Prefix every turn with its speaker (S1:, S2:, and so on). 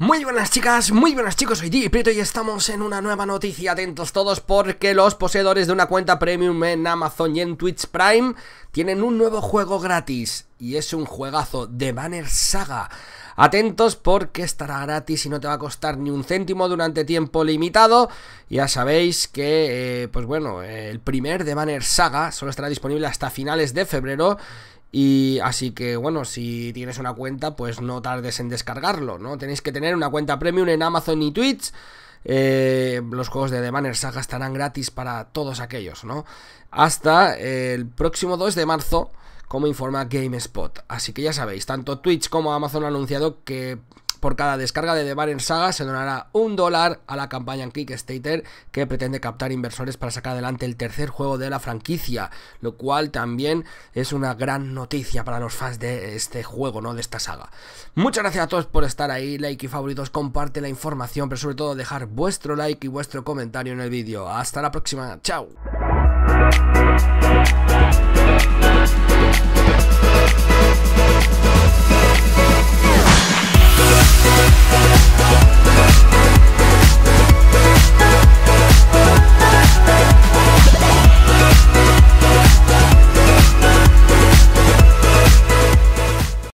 S1: Muy buenas chicas, muy buenas chicos, soy DJ Prieto y estamos en una nueva noticia, atentos todos porque los poseedores de una cuenta premium en Amazon y en Twitch Prime tienen un nuevo juego gratis y es un juegazo de Banner Saga. Atentos porque estará gratis y no te va a costar ni un céntimo durante tiempo limitado. Ya sabéis que, eh, pues bueno, el primer de Banner Saga solo estará disponible hasta finales de febrero y así que bueno, si tienes una cuenta, pues no tardes en descargarlo, ¿no? Tenéis que tener una cuenta premium en Amazon y Twitch. Eh, los juegos de The Banner Saga estarán gratis para todos aquellos, ¿no? Hasta el próximo 2 de marzo, como informa GameSpot. Así que ya sabéis, tanto Twitch como Amazon han anunciado que por cada descarga de The Banner Saga se donará un dólar a la campaña en Kickstarter que pretende captar inversores para sacar adelante el tercer juego de la franquicia, lo cual también es una gran noticia para los fans de este juego, ¿no? De esta saga. Muchas gracias a todos por estar ahí, like y favoritos, comparte la información, pero sobre todo dejar vuestro like y vuestro comentario en el vídeo. Hasta la próxima, chao.